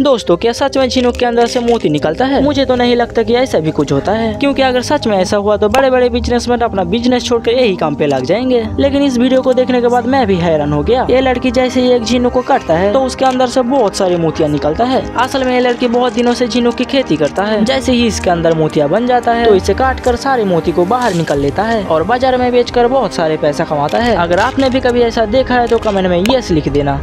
दोस्तों, क्या सच में झीनों के अंदर से मोती निकलता है? मुझे तो नहीं लगता कि ऐसा भी कुछ होता है। क्योंकि अगर सच में ऐसा हुआ तो बड़े बड़े बिजनेसमैन अपना बिज़नेस छोड़कर यही काम पे लग जाएँगे। लेकिन इस वीडियो को देखने के बाद मैं भी हैरान हो गया। ये लड़की जैसे ही एक झीनू को काटता है तो उसके अंदर से बहुत सारे मोतिया निकलता है। असल में ये लड़की बहुत दिनों से झीनू की खेती करता है। जैसे ही इसके अंदर मोतिया बन जाता है तो इसे काट कर सारे मोती को बाहर निकल लेता है और बाज़ार में बेचकर बहुत सारे पैसा कमाता है। अगर आपने भी कभी ऐसा देखा है तो कमेंट में यस लिख देना।